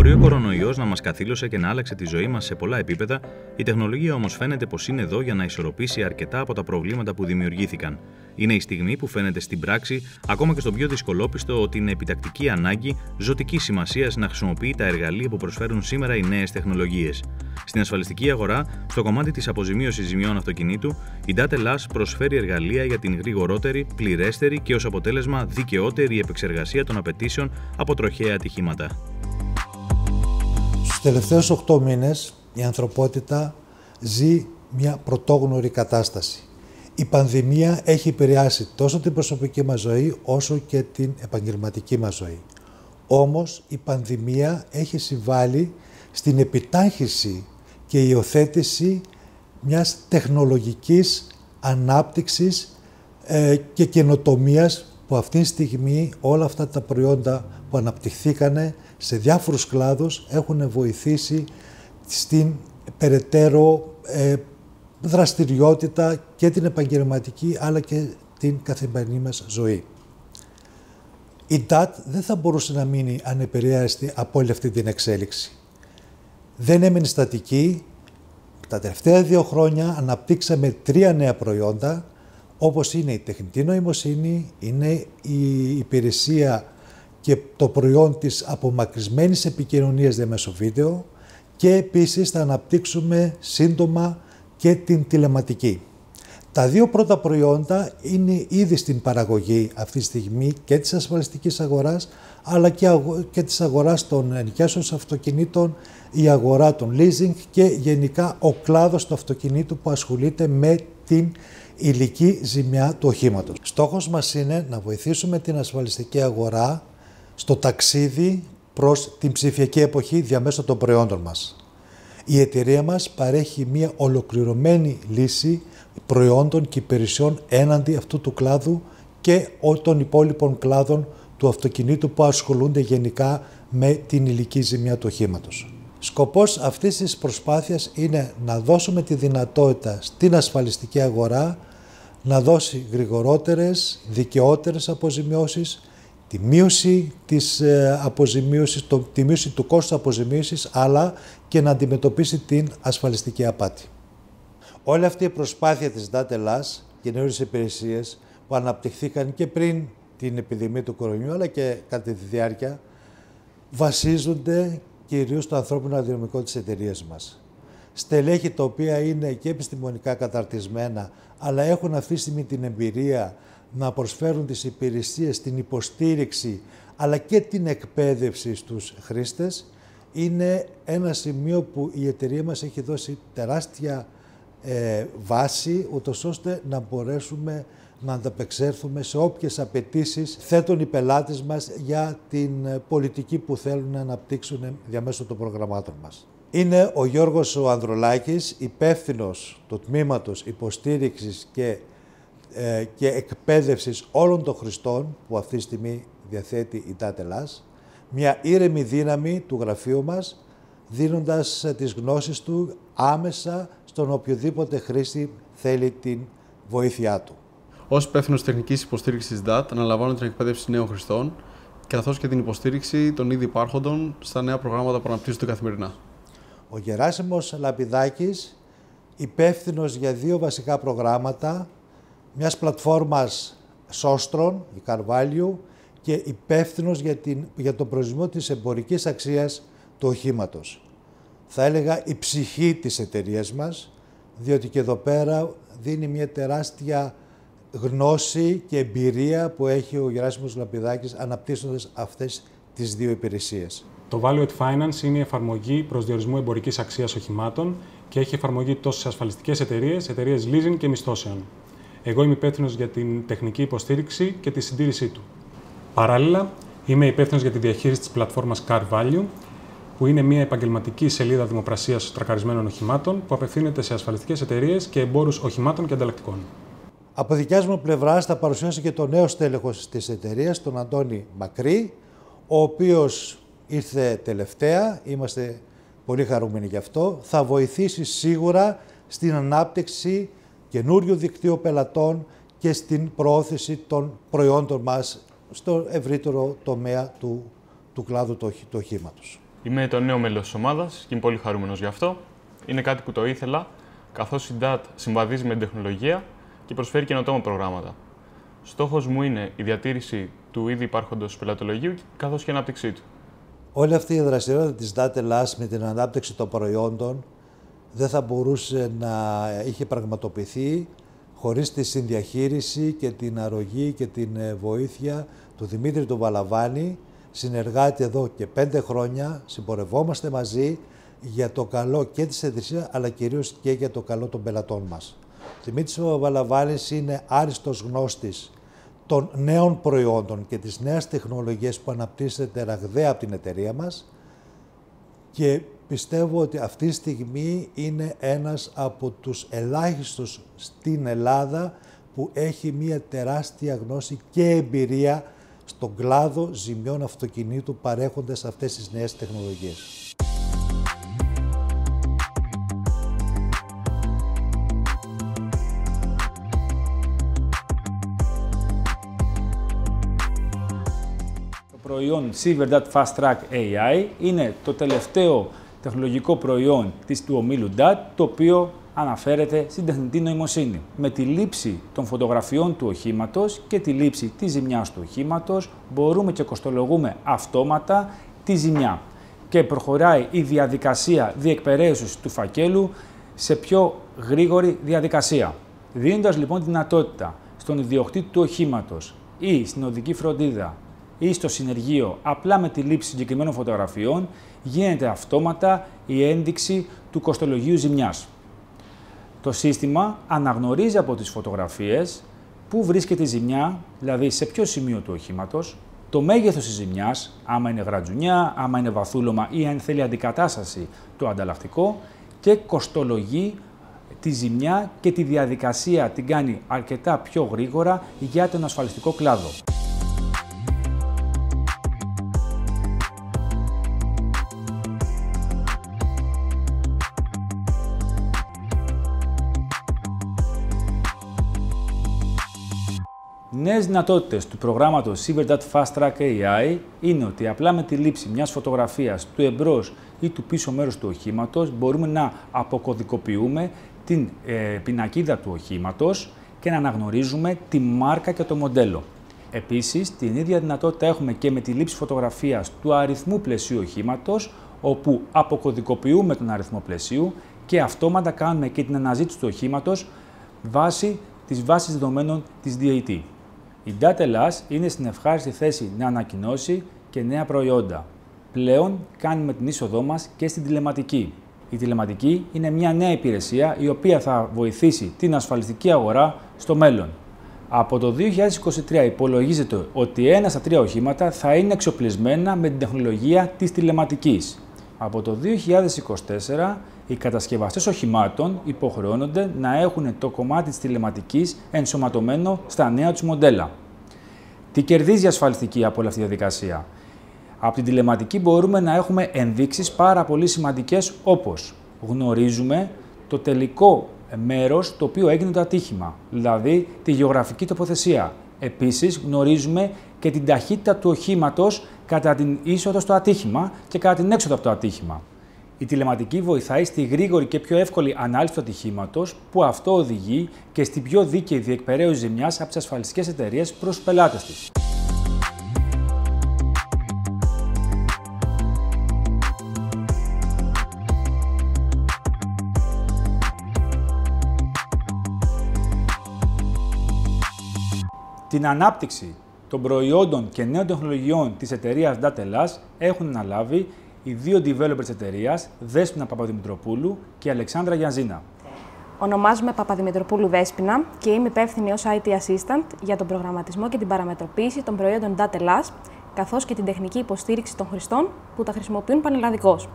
Μπορεί ο κορονοϊός να μας καθήλωσε και να άλλαξε τη ζωή μας σε πολλά επίπεδα, η τεχνολογία όμως φαίνεται πως είναι εδώ για να ισορροπήσει αρκετά από τα προβλήματα που δημιουργήθηκαν. Είναι η στιγμή που φαίνεται στην πράξη, ακόμα και στον πιο δυσκολόπιστο, ότι είναι επιτακτική ανάγκη ζωτικής σημασίας να χρησιμοποιεί τα εργαλεία που προσφέρουν σήμερα οι νέες τεχνολογίες. Στην ασφαλιστική αγορά, στο κομμάτι της αποζημίωσης ζημιών αυτοκινήτου, η Datelas προσφέρει εργαλεία για την γρηγορότερη, πληρέστερη και ως αποτέλεσμα δικαιότερη επεξεργασία των απαιτήσεων από τροχαία ατυχήματα. Στους τελευταίους 8 μήνες η ανθρωπότητα ζει μια πρωτόγνωρη κατάσταση. Η πανδημία έχει επηρεάσει τόσο την προσωπική μας ζωή όσο και την επαγγελματική μας ζωή. Όμως η πανδημία έχει συμβάλει στην επιτάχυση και υιοθέτηση μιας τεχνολογικής ανάπτυξης ε, και καινοτομίας που αυτή τη στιγμή όλα αυτά τα προϊόντα που αναπτυχθήκανε σε διάφορους κλάδους έχουν βοηθήσει στην περαιτέρω ε, δραστηριότητα και την επαγγελματική αλλά και την καθημερινή μας ζωή. Η DAT δεν θα μπορούσε να μείνει ανεπηρέαστη από όλη αυτή την εξέλιξη. Δεν έμεινε στατική. Τα τελευταία δύο χρόνια αναπτύξαμε τρία νέα προϊόντα, όπως είναι η τεχνητή νοημοσύνη, είναι η υπηρεσία και το προϊόν της απομακρυσμένης επικοινωνίας διαμέσω βίντεο και επίσης θα αναπτύξουμε σύντομα και την τηλεματική. Τα δύο πρώτα προϊόντα είναι ήδη στην παραγωγή αυτή τη στιγμή και της ασφαλιστικής αγοράς αλλά και, και της αγοράς των ενοικιάσεων αυτοκινήτων, η αγορά των leasing και γενικά ο κλάδος του αυτοκινήτου που ασχολείται με την υλική ζημιά του οχήματος. Στόχος μας είναι να βοηθήσουμε την ασφαλιστική αγορά στο ταξίδι προς την ψηφιακή εποχή διαμέσου των προϊόντων μας. Η εταιρεία μας παρέχει μια ολοκληρωμένη λύση προϊόντων και υπηρεσιών έναντι αυτού του κλάδου και των υπόλοιπων κλάδων του αυτοκινήτου που ασχολούνται γενικά με την υλική ζημιά του οχήματος. Σκοπός αυτής της προσπάθειας είναι να δώσουμε τη δυνατότητα στην ασφαλιστική αγορά να δώσει γρηγορότερες, δικαιότερες αποζημιώσεις τη μείωση της ε, αποζημίωσης, το, τη μείωση του κόστους αποζημίωσης, αλλά και να αντιμετωπίσει την ασφαλιστική απάτη. Όλη αυτή η προσπάθεια της Datelas και νέες υπηρεσίες που αναπτυχθήκαν και πριν την επιδημία του κορονοϊού, αλλά και κατά τη διάρκεια, βασίζονται κυρίως στο ανθρώπινο αδυναμικό της εταιρείας μας. Στελέχη τα οποία είναι και επιστημονικά καταρτισμένα, αλλά έχουν αυτή τη στιγμή την εμπειρία να προσφέρουν τις υπηρεσίες, την υποστήριξη αλλά και την εκπαίδευση στους χρήστες είναι ένα σημείο που η εταιρεία μας έχει δώσει τεράστια ε, βάση ούτως ώστε να μπορέσουμε να ανταπεξέλθουμε σε όποιες απαιτήσεις θέτουν οι πελάτες μας για την πολιτική που θέλουν να αναπτύξουν διαμέσου των προγραμμάτων μας. Είναι ο Γιώργος ο Ανδρολάκης, υπεύθυνος του τμήματος υποστήριξης και ε, και εκπαίδευσης όλων των χρηστών που αυτή τη στιγμή διαθέτει η Τάτελάς, μια ήρεμη δύναμη του γραφείου μας, δίνοντας ε, τις γνώσεις του άμεσα στον οποιοδήποτε χρήστη θέλει την βοήθειά του. Ω υπεύθυνος τεχνικής υποστήριξης τη ΔΑΤ, αναλαμβάνω την εκπαίδευση νέων χρηστών καθώς και την υποστήριξη των ήδη υπάρχοντων στα νέα προγράμματα που αναπτύσσονται καθημερινά. Ο Γεράσιμος Λαπιδάκης, υπεύθυνος για δύο βασικά προγράμματα μιας πλατφόρμας σώστρων, η Carvalho, και υπεύθυνος για, την, για τον προσδισμό της εμπορικής αξίας του οχήματος. Θα έλεγα η ψυχή της εταιρείας μας, διότι και εδώ πέρα δίνει μια τεράστια γνώση και εμπειρία που έχει ο Γεράσιμος Λαπιδάκης αναπτύσσοντας αυτές τις δύο υπηρεσίες. Το Value Finance είναι η εφαρμογή προσδιορισμού εμπορικής αξίας οχημάτων και έχει εφαρμογή τόσο σε ασφαλιστικές εταιρείες, εταιρείες leasing και μισθώσεων. Εγώ είμαι υπεύθυνος για την τεχνική υποστήριξη και τη συντήρησή του. Παράλληλα, είμαι υπεύθυνος για τη διαχείριση της πλατφόρμας Car Value, που είναι μια επαγγελματική σελίδα δημοπρασίας τρακαρισμένων οχημάτων που απευθύνεται σε ασφαλιστικές εταιρείες και εμπόρους οχημάτων και ανταλλακτικών. Από δικιά μου πλευρά θα παρουσιάσω και το νέο στέλεχος της εταιρείας, τον Αντώνη Μακρύ, ο οποίος ήρθε τελευταία, είμαστε πολύ χαρούμενοι γι' αυτό, θα βοηθήσει σίγουρα στην ανάπτυξη καινούριο δικτύο πελατών και στην προώθηση των προϊόντων μας στο ευρύτερο τομέα του, του κλάδου του, του οχήματος. Είμαι το νέο μέλος της ομάδας και είμαι πολύ χαρούμενος γι' αυτό. Είναι κάτι που το ήθελα, καθώς η DAT συμβαδίζει με την τεχνολογία και προσφέρει καινοτόμα προγράμματα. Στόχος μου είναι η διατήρηση του ήδη υπάρχοντος πελατολογίου καθώς και η ανάπτυξή του. Όλη αυτή η δραστηριότητα της Datelas με την ανάπτυξη των προϊόντων δεν θα μπορούσε να είχε πραγματοποιηθεί χωρίς τη συνδιαχείριση και την αρρωγή και την ε, βοήθεια του Δημήτρη του Βαλαβάνη, συνεργάτη εδώ και πέντε χρόνια, συμπορευόμαστε μαζί για το καλό και της Εδρυσίας, αλλά κυρίως και για το καλό των πελατών μας. Ο Δημήτρης Βαλαβάνης είναι άριστος γνώστης των νέων προϊόντων και της νέας τεχνολογίας που αναπτύσσεται ραγδαία από την εταιρεία μας και πιστεύω ότι αυτή τη στιγμή είναι ένας από τους ελάχιστους στην Ελλάδα που έχει μία τεράστια γνώση και εμπειρία στον κλάδο ζημιών αυτοκινήτου παρέχοντας αυτές τις νέες τεχνολογίες. Προϊόν CyberDat Fast Track AI είναι το τελευταίο τεχνολογικό προϊόν της του ομίλου DAT, το οποίο αναφέρεται στην τεχνητή νοημοσύνη. Με τη λήψη των φωτογραφιών του οχήματος και τη λήψη της ζημιάς του οχήματος μπορούμε και κοστολογούμε αυτόματα τη ζημιά και προχωράει η διαδικασία διεκπαιρέωσης του φακέλου σε πιο γρήγορη διαδικασία. Δίνοντας λοιπόν δυνατότητα στον ιδιοκτήτη του οχήματος ή στην οδική φροντίδα ή στο συνεργείο απλά με τη λήψη συγκεκριμένων φωτογραφιών γίνεται αυτόματα η ένδειξη του κοστολογίου ζημιάς. Το σύστημα αναγνωρίζει από τις φωτογραφίες πού βρίσκεται η ζημιά, δηλαδή σε ποιο σημείο του οχήματος, το μέγεθος της ζημιάς, άμα είναι γρατζουνιά, άμα είναι βαθούλωμα ή αν θέλει αντικατάσταση το ανταλλακτικό και κοστολογεί τη ζημιά και τη διαδικασία την κάνει αρκετά πιο γρήγορα για τον ασφαλιστικό κλάδο. Νέες δυνατότητες του προγράμματος CyberDat Fast Track AI είναι ότι απλά με τη λήψη μιας φωτογραφίας του εμπρός ή του πίσω μέρους του οχήματος μπορούμε να αποκωδικοποιούμε την ε, πινακίδα του οχήματος και να αναγνωρίζουμε τη μάρκα και το μοντέλο. Επίσης, την ίδια δυνατότητα έχουμε και με τη λήψη φωτογραφίας του αριθμού πλαισίου οχήματος, όπου αποκωδικοποιούμε τον αριθμό πλαισίου και αυτόματα κάνουμε και την αναζήτηση του οχήματος βάσει της βάσης δεδομένων της DAT. Η Datelas είναι στην ευχάριστη θέση να ανακοινώσει και νέα προϊόντα. Πλέον κάνουμε την είσοδό μας και στην τηλεματική. Η τηλεματική είναι μια νέα υπηρεσία η οποία θα βοηθήσει την ασφαλιστική αγορά στο μέλλον. Από το 2023 υπολογίζεται ότι ένα στα τρία οχήματα θα είναι εξοπλισμένα με την τεχνολογία της τηλεματικής. Από το 2024 οι κατασκευαστές οχημάτων υποχρεώνονται να έχουν το κομμάτι της τηλεματικής ενσωματωμένο στα νέα τους μοντέλα. Τι κερδίζει η ασφαλιστική από όλη αυτή τη διαδικασία; Από την τηλεματική μπορούμε να έχουμε ενδείξεις πάρα πολύ σημαντικές όπως γνωρίζουμε το τελικό μέρος το οποίο έγινε το ατύχημα, δηλαδή τη γεωγραφική τοποθεσία. Επίσης γνωρίζουμε και την ταχύτητα του οχήματος κατά την είσοδο στο ατύχημα και κατά την έξοδο από το ατύχημα. Η τηλεματική βοηθάει στη γρήγορη και πιο εύκολη ανάλυση του ατυχήματος, που αυτό οδηγεί και στην πιο δίκαιη διεκπαιρέωση ζημιάς από τις ασφαλιστικές εταιρείες προς τους πελάτες της. Την ανάπτυξη των προϊόντων και νέων τεχνολογιών της εταιρείας Datelas έχουν αναλάβει οι δύο developers της εταιρείας, Δέσποινα Παπαδημητροπούλου και Αλεξάνδρα Γιαζίνα. Ονομάζομαι Παπαδημητροπούλου Δέσποινα και είμαι υπεύθυνη ως IT Assistant για τον προγραμματισμό και την παραμετροποίηση των προϊόντων Datelas, καθώς και την τεχνική υποστήριξη των χρηστών που τα χρησιμοποιούν πανελλαδικώς.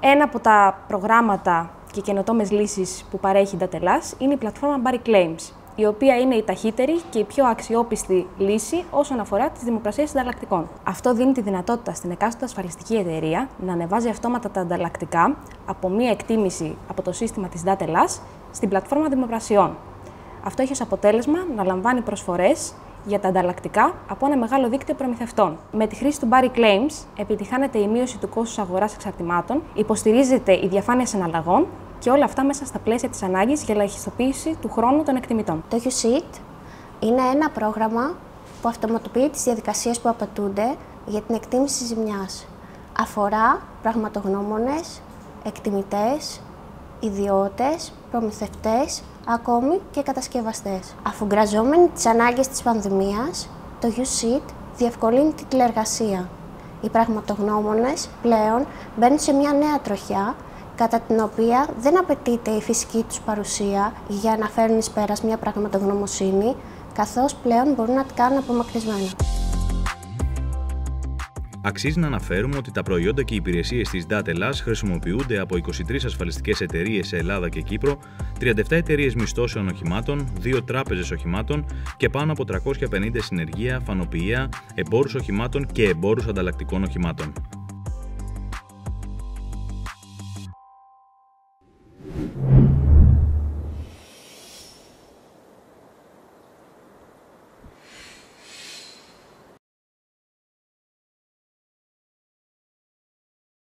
Ένα από τα προγράμματα και καινοτόμες λύσεις που παρέχει Datelas είναι η πλατφόρμα Barry Claims, η οποία είναι η ταχύτερη και η πιο αξιόπιστη λύση όσον αφορά τις δημοπρασίες ανταλλακτικών. Αυτό δίνει τη δυνατότητα στην εκάστοτε ασφαλιστική εταιρεία να ανεβάζει αυτόματα τα ανταλλακτικά από μία εκτίμηση από το σύστημα της Datelas στην πλατφόρμα δημοπρασιών. Αυτό έχει ως αποτέλεσμα να λαμβάνει προσφορές για τα ανταλλακτικά από ένα μεγάλο δίκτυο προμηθευτών. Με τη χρήση του Barry Claims επιτυχάνεται η μείωση του κόστους αγοράς εξαρτημάτων, υποστηρίζεται η διαφάνεια συναλλαγών και όλα αυτά μέσα στα πλαίσια της ανάγκης για ελαχιστοποίηση του χρόνου των εκτιμητών. Το USIT είναι ένα πρόγραμμα που αυτοματοποιεί τις διαδικασίες που απαιτούνται για την εκτίμηση ζημιάς. Αφορά πραγματογνώμονες, εκτιμητές, ιδιώτες, προμηθευτές, ακόμη και κατασκευαστές. Αφουγκραζόμενοι τις ανάγκες της πανδημίας, το USIT διευκολύνει την τηλεργασία. Οι πραγματογνώμονες πλέον μπαίνουν σε μια νέα τροχιά κατά την οποία δεν απαιτείται η φυσική τους παρουσία για να φέρουν εις πέρας μια πραγματογνωμοσύνη, καθώς πλέον μπορούν να την κάνουν απομακρυσμένα. Αξίζει να αναφέρουμε ότι τα προϊόντα και οι υπηρεσίες της ΔΑΤ Ελλάς χρησιμοποιούνται από 23 ασφαλιστικές εταιρείες σε Ελλάδα και Κύπρο, 37 εταιρείες μισθώσεων οχημάτων, 2 τράπεζες οχημάτων και πάνω από 350 συνεργεία, φανοποιεία, εμπόρους οχημάτων και εμπόρους ανταλλακτικών οχημάτων.